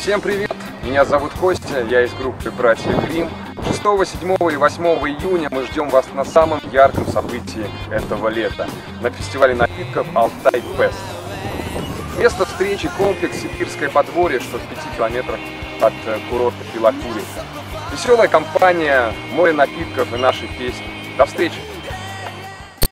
Всем привет! Меня зовут Костя, я из группы «Братья Грим». 6, 7 и 8 июня мы ждем вас на самом ярком событии этого лета – на фестивале напитков «Алтай Фест». Место встречи – комплекс «Сибирское подворье», что в 5 километрах от э, курорта Филатури. Веселая компания, море напитков и наши песни. До встречи!